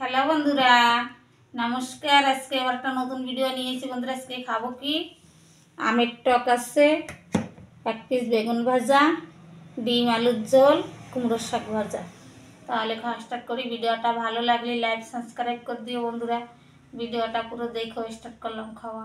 Hello বন্ধুরা, নমস্কার। আজকে আবার একটা নতুন ভিডিও নিয়েছি বন্ধুরা, আজকে খাব কি? আমের টক আছে, এক পিস বেগুন ভাজা, ডিম আলুর ঝোল, কুমড়োর শাক ভাজা। তাহলে খাওয়া স্টার্ট করি। ভিডিওটা ভালো লাগলে লাইক সাবস্ক্রাইব করে দিও বন্ধুরা। ভিডিওটা পুরো দেখো স্টার্ট করলাম খাওয়া।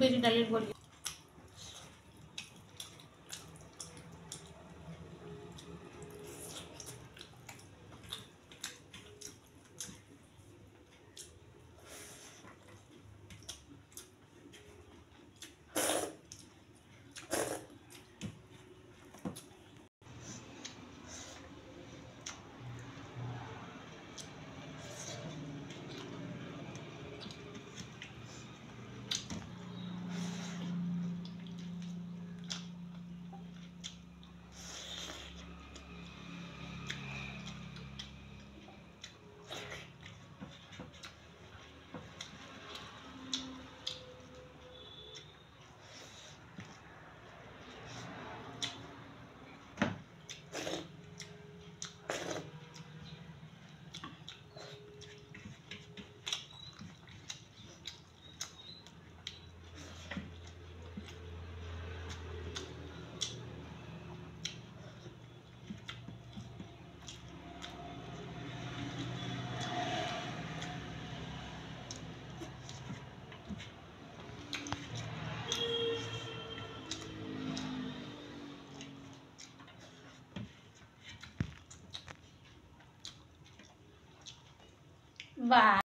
বেরি ডালের বড়ি Vai.